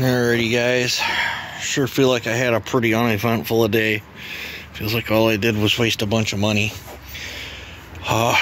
Alrighty guys, sure feel like I had a pretty uneventful day. Feels like all I did was waste a bunch of money. Uh,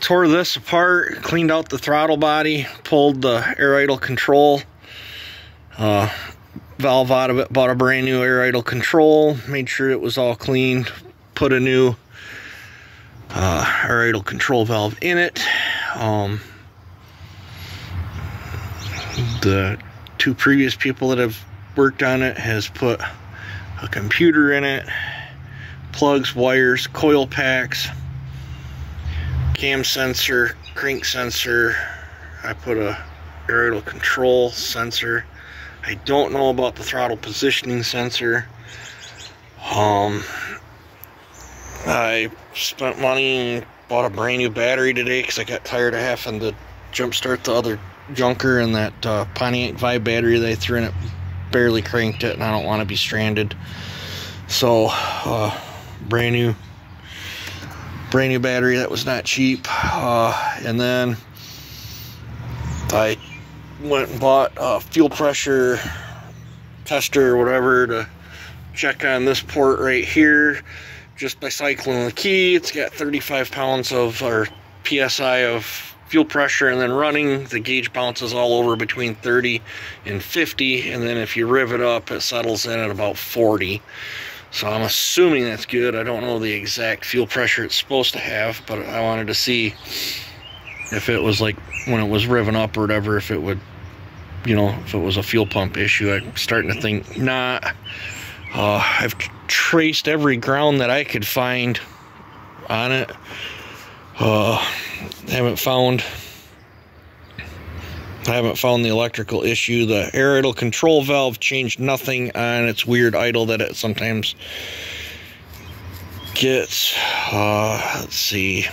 tore this apart, cleaned out the throttle body, pulled the air idle control uh, valve out of it, bought a brand new air idle control, made sure it was all cleaned, put a new uh, air idle control valve in it. Um, the two previous people that have worked on it has put a computer in it, plugs, wires, coil packs, cam sensor, crank sensor. I put a air idle control sensor. I don't know about the throttle positioning sensor. Um, I spent money and bought a brand new battery today because I got tired of having to jump start the other junker and that uh, Pontiac Vibe battery they threw in it barely cranked it and I don't want to be stranded. So uh, brand new brand new battery that was not cheap uh, and then I went and bought a fuel pressure tester or whatever to check on this port right here just by cycling the key. It's got 35 pounds of or psi of fuel pressure and then running the gauge bounces all over between 30 and 50 and then if you riv it up it settles in at about 40 so I'm assuming that's good. I don't know the exact fuel pressure it's supposed to have but I wanted to see if it was like when it was revving up or whatever if it would you know if it was a fuel pump issue. I'm starting to think not. Nah. uh, I've traced every ground that I could find on it uh, haven't found I haven't found the electrical issue. The air idle control valve changed nothing on its weird idle that it sometimes gets. Uh, let's see.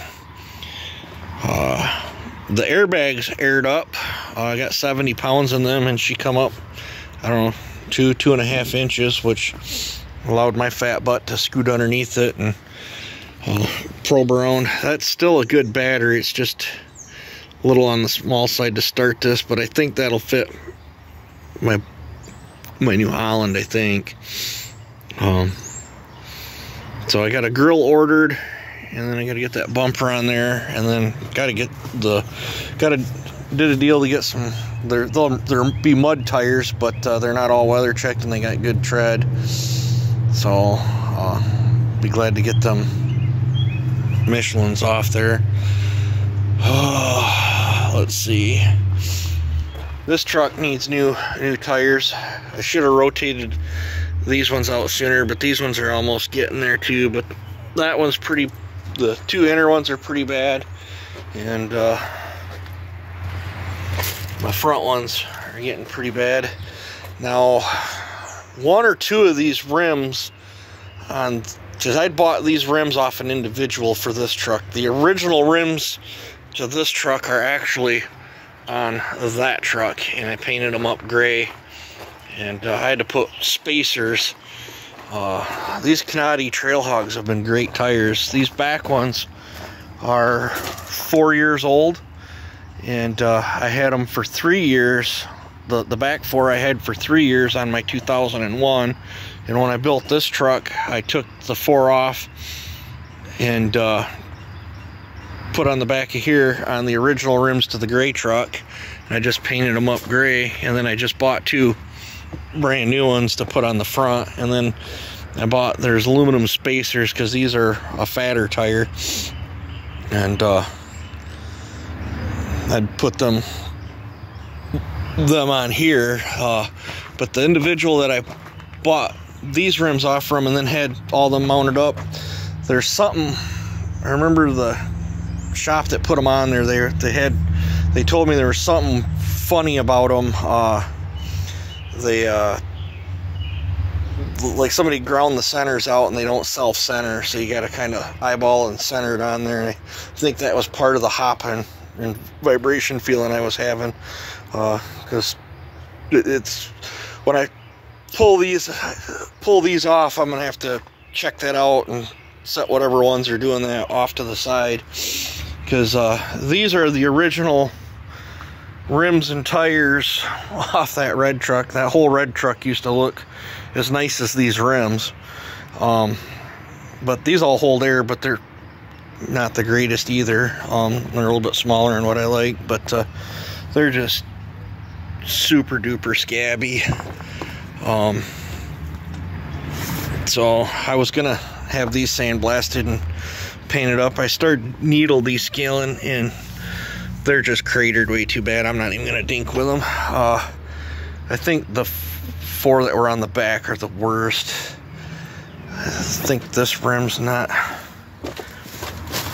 Uh, the airbags aired up. Uh, I got 70 pounds in them and she come up, I don't know, two, two and a half inches, which allowed my fat butt to scoot underneath it and uh, probe. That's still a good battery. It's just a little on the small side to start this, but I think that'll fit my my New Holland, I think. Um, so I got a grill ordered, and then I got to get that bumper on there, and then got to get the got to did a deal to get some. There they'll there be mud tires, but uh, they're not all weather checked, and they got good tread. So uh, be glad to get them Michelin's off there. Oh, let's see. This truck needs new new tires. I should have rotated these ones out sooner, but these ones are almost getting there too. But that one's pretty, the two inner ones are pretty bad. And uh, my front ones are getting pretty bad. Now, one or two of these rims on because I'd bought these rims off an individual for this truck. The original rims to this truck are actually on that truck, and I painted them up gray. And uh, I had to put spacers. Uh, these Kanati Trail Hogs have been great tires. These back ones are four years old, and uh, I had them for three years. The, the back four I had for three years on my 2001 and when I built this truck, I took the four off and uh, put on the back of here on the original rims to the gray truck. And I just painted them up gray. And then I just bought two brand new ones to put on the front. And then I bought, there's aluminum spacers because these are a fatter tire. And uh, I'd put them them on here. Uh, but the individual that I bought these rims off from and then had all them mounted up. There's something, I remember the shop that put them on there, they, they had, they told me there was something funny about them. Uh, they, uh, like somebody ground the centers out and they don't self-center, so you got to kind of eyeball and center it on there. And I think that was part of the hopping and, vibration feeling I was having, because it's when I pull these pull these off I'm gonna have to check that out and set whatever ones are doing that off to the side because uh, these are the original rims and tires off that red truck. That whole red truck used to look as nice as these rims. Um, but these all hold air, but they're not the greatest either. Um, they're a little bit smaller than what I like, but uh, they're just super duper scabby. Um, so I was gonna have these sandblasted and painted up. I started needle descaling and they're just cratered way too bad. I'm not even gonna dink with them. Uh, I think the four that were on the back are the worst. I think this rim's not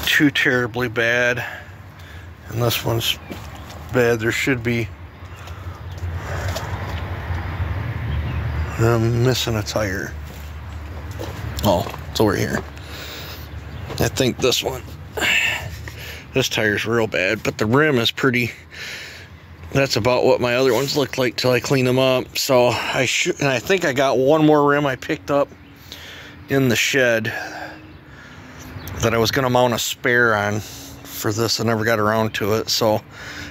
too terribly bad. And this one's bad. There should be I'm missing a tire. Oh, it's over here. I think this one, this tire's real bad, but the rim is pretty, that's about what my other ones looked like till I clean them up. So I should, and I think I got one more rim I picked up in the shed that I was gonna mount a spare on for this. I never got around to it. So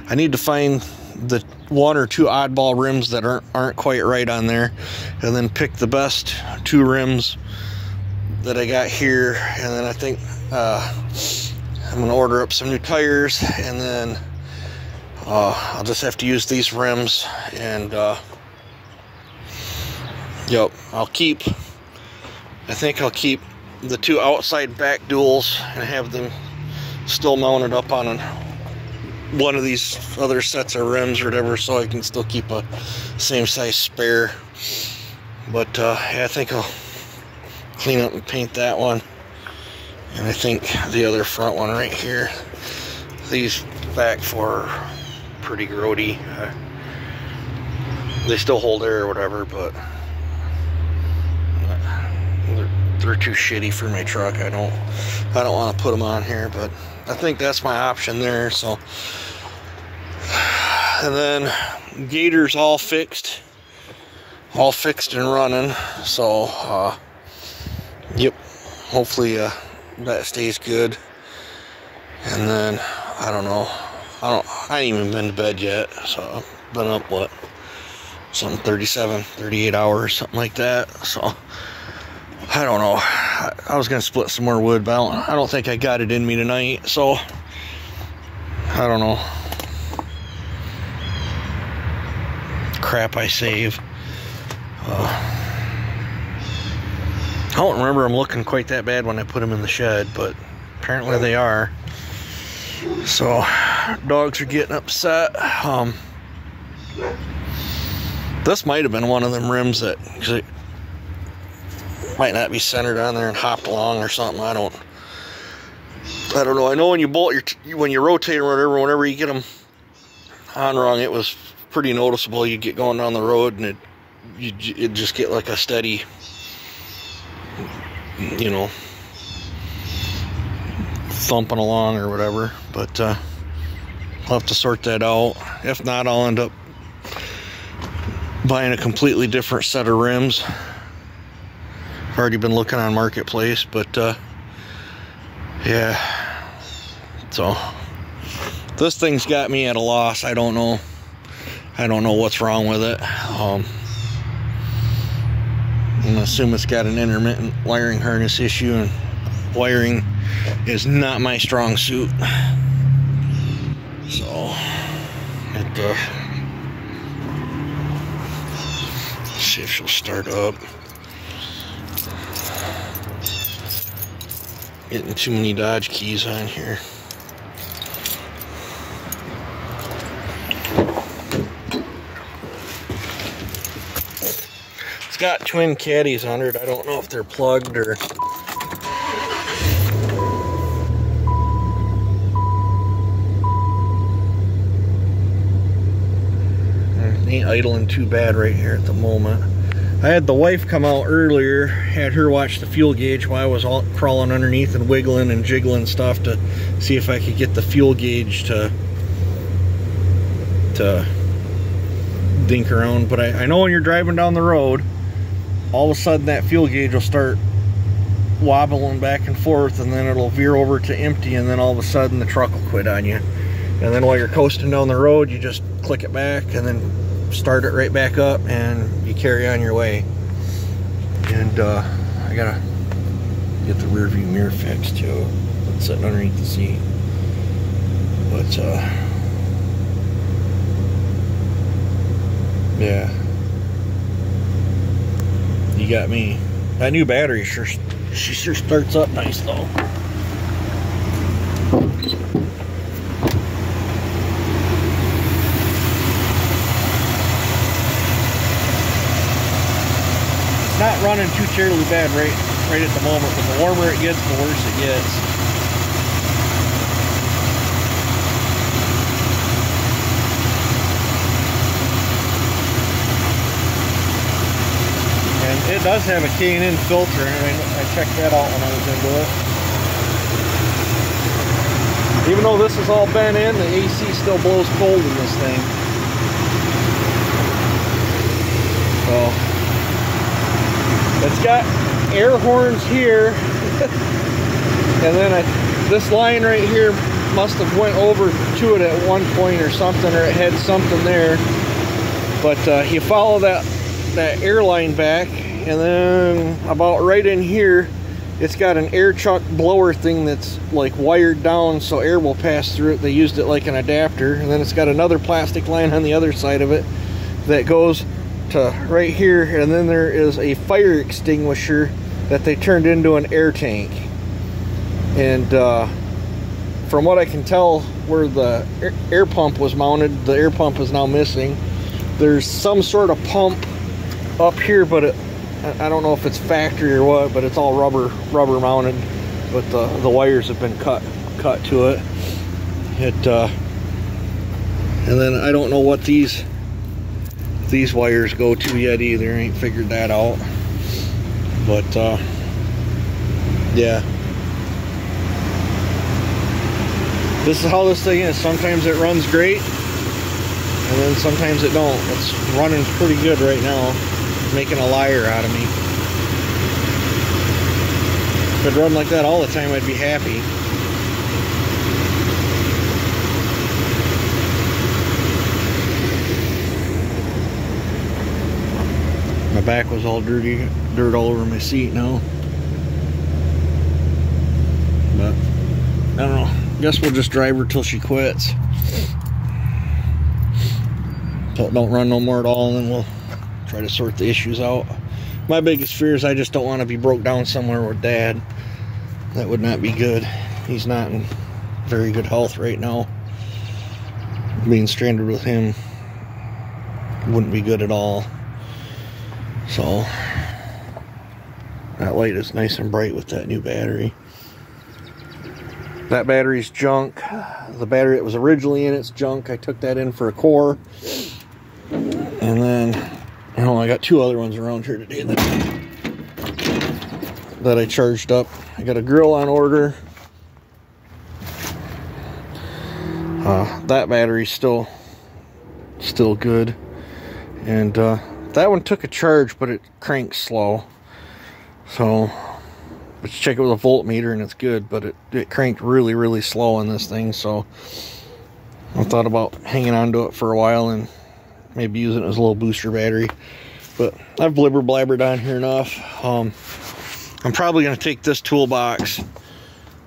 I need to find the one or two oddball rims that aren't aren't quite right on there and then pick the best two rims that I got here and then I think uh, I'm gonna order up some new tires and then uh, I'll just have to use these rims and uh, yep I'll keep I think I'll keep the two outside back duals and have them still mounted up on an one of these other sets of rims or whatever so I can still keep a same size spare. But uh, yeah, I think I'll clean up and paint that one. And I think the other front one right here these back four are pretty grody. Uh, they still hold air or whatever but they're, they're too shitty for my truck. I don't I don't want to put them on here but I think that's my option there. So, and then Gator's all fixed, all fixed and running. So, uh, yep, hopefully uh, that stays good. And then I don't know. I don't. I ain't even been to bed yet. So I've been up what, something 37, 38 hours, something like that. So. I don't know. I, was gonna split some more wood, but I don't, I don't think I got it in me tonight. So I don't know. Crap, I save. Uh, I don't remember them looking quite that bad when I put them in the shed, but apparently they are. So dogs are getting upset. Um, this might have been one of them rims that might not be centered on there and hopped along or something. I don't. I don't know. I know when you bolt your when you rotate or whatever, whenever you get them on wrong, it was pretty noticeable. You get going down the road and it you it just get like a steady, you know, thumping along or whatever. But uh, I'll have to sort that out. If not, I'll end up buying a completely different set of rims already been looking on marketplace but uh, yeah. So this thing's got me at a loss. I don't know. I don't know what's wrong with it. Um, I'm gonna assume it's got an intermittent wiring harness issue and wiring is not my strong suit. So it uh, see if she'll start up Getting too many Dodge keys on here. It's got twin caddies on it. I don't know if they're plugged or... ain't idling too bad right here at the moment. I had the wife come out earlier, had her watch the fuel gauge while I was all crawling underneath and wiggling and jiggling stuff to see if I could get the fuel gauge to to dink around. But I, I know when you're driving down the road, all of a sudden that fuel gauge will start wobbling back and forth and then it'll veer over to empty and then all of a sudden the truck will quit on you. and then while you're coasting down the road you just click it back and then start it right back up and carry on your way. And uh, I gotta get the rear view mirror fixed too. It's sitting underneath the seat. But uh, yeah. You got me. That new battery sure she sure starts up nice though running too terribly bad right right at the moment, but the warmer it gets, the worse it gets. And it does have a K&N filter, and I, I checked that out when I was into it. Even though this is all bent in, the AC still blows cold in this thing. So, it's got air horns here. and then I, this line right here must have went over to it at one point or something, or it had something there. But uh, you follow that, that air line back, and then about right in here, it's got an air chuck blower thing that's like wired down so air will pass through it. They used it like an adapter. And then it's got another plastic line on the other side of it that goes to right here and then there is a fire extinguisher that they turned into an air tank. And uh, from what I can tell where the air pump was mounted the air pump is now missing. There's some sort of pump up here but it, I don't know if it's factory or what but it's all rubber rubber mounted but the, the wires have been cut cut to it. It uh, and then I don't know what these these wires go to yet either. Ain't figured that out. But uh, yeah. This is how this thing is. Sometimes it runs great and then sometimes it don't. It's running pretty good right now. making a liar out of me. If it run like that all the time, I'd be happy. My back was all dirty, dirt all over my seat now. But, I don't know. Guess we'll just drive her till she quits. Till don't run no more at all, and then we'll try to sort the issues out. My biggest fear is I just don't want to be broke down somewhere with Dad. That would not be good. He's not in very good health right now. Being stranded with him wouldn't be good at all. So that light is nice and bright with that new battery. That battery's junk. The battery that was originally in it's junk. I took that in for a core. And then, you know, I got two other ones around here today that, that I charged up. I got a grill on order. Uh, that battery's still still good. And uh, that one took a charge, but it cranks slow. So, let's check it with a voltmeter and it's good, but it, it cranked really, really slow on this thing. So, I thought about hanging on to it for a while and maybe using it as a little booster battery. But I've blibber blabbered on here enough. Um, I'm probably going to take this toolbox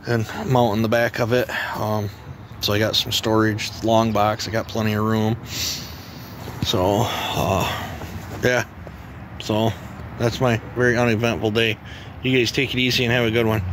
and mount in the back of it. Um, so I got some storage, long box. I got plenty of room. So, uh, yeah. So that's my very uneventful day. You guys take it easy and have a good one.